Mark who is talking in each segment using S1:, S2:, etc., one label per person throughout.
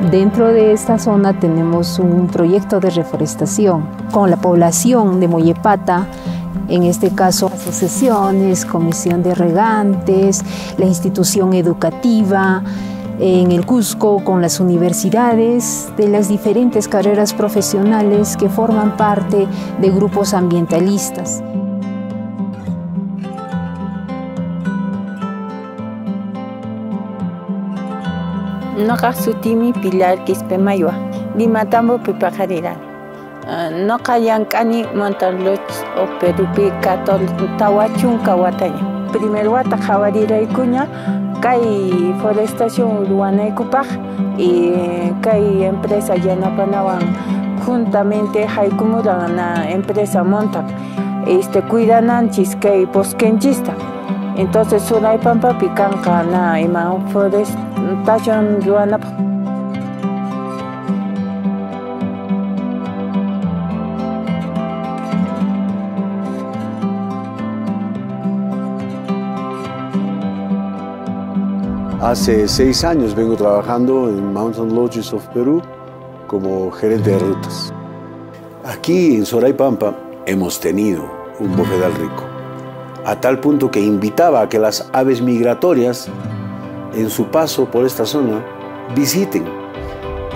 S1: Dentro de esta zona tenemos un proyecto de reforestación con la población de Moyepata, en este caso asociaciones, comisión de regantes, la institución educativa, en el Cusco con las universidades de las diferentes carreras profesionales que forman parte de grupos ambientalistas.
S2: Noqa sutimi Pilar Quispemayua, Limatambo pipajarirani. Noqa llank'ani Montalloch o Perupi Catol Tawachunka wataya. Primer wata qhawariraykuña kay forestación ruwanaykupaq y kay empresa yanapanawan juntamente haykumuran na empresa monta este cuidananchis kay bosquenchista entonces suraypampapi kanqa na ima forestación ruwanapaq
S3: Hace seis años vengo trabajando en Mountain Lodges of Perú como gerente de rutas. Aquí en Soraipampa hemos tenido un bofedal rico, a tal punto que invitaba a que las aves migratorias en su paso por esta zona visiten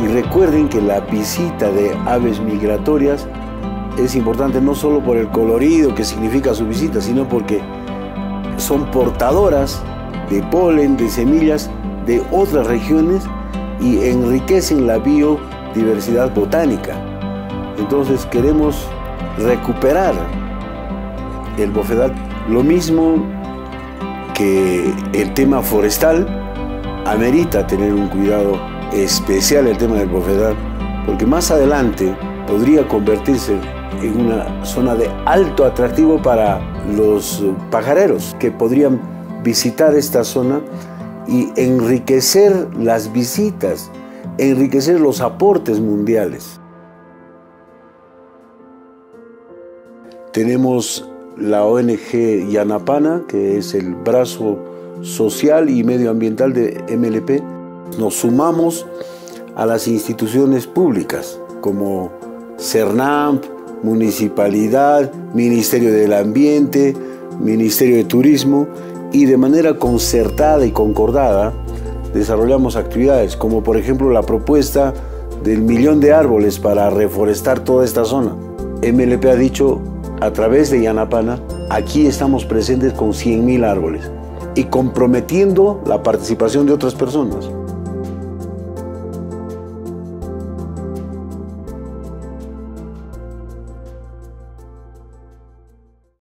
S3: y recuerden que la visita de aves migratorias es importante no solo por el colorido que significa su visita, sino porque son portadoras de polen, de semillas de otras regiones y enriquecen la biodiversidad botánica. Entonces queremos recuperar el bofedal. Lo mismo que el tema forestal, amerita tener un cuidado especial el tema del bofedal, porque más adelante podría convertirse en una zona de alto atractivo para los pajareros que podrían visitar esta zona y enriquecer las visitas, enriquecer los aportes mundiales. Tenemos la ONG Yanapana, que es el brazo social y medioambiental de MLP. Nos sumamos a las instituciones públicas como CERNAMP, Municipalidad, Ministerio del Ambiente, Ministerio de Turismo y de manera concertada y concordada desarrollamos actividades como por ejemplo la propuesta del millón de árboles para reforestar toda esta zona. MLP ha dicho a través de Yanapana, aquí estamos presentes con 100.000 árboles y comprometiendo la participación de otras personas.